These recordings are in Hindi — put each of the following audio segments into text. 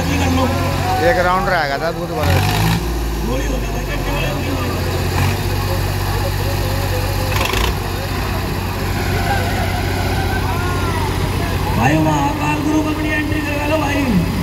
एक राउंड रहेगा था बहुत बड़ा भाई, वहाँ कार ग्रुप अपनी एंट्री करवा लो भाई।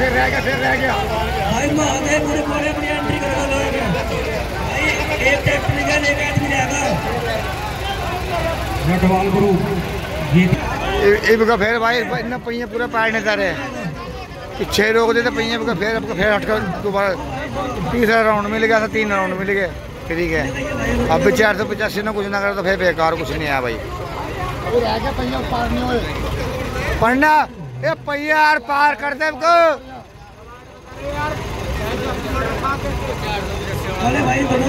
फिर रह गया फिर रह गया। भाई महादेव पूरे पूरे अपनी एंट्री करवा लो भाई एक ट्रैक्टर निकाल एक आदमी रहेगा नटवाल ग्रुप जीत इनका फिर भाई इतना पहिए पूरा पाड़ने तारे छह रोक देते पहिए का फिर आपका फिर हटकर दोबारा तीसरा राउंड मिल गया था तीन राउंड मिल गए। ठीक है अब भी चार सौ पचासी ना कुछ ना करे तो फिर बेकार कुछ नहीं आया भाई। पढ़ना ये पहिया यार पार कर दे को अरे भाई दोनों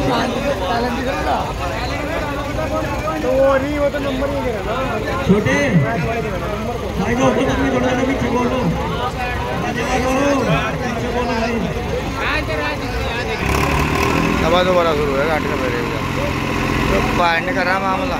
छोटे। भाई, जो ऊपर तक बोलो ना पीछे बोलो आगे का बोलो पीछे बोलो भाई। अब दोबारा शुरू है घाट का मेरे तो पाड़ने का रहा मामला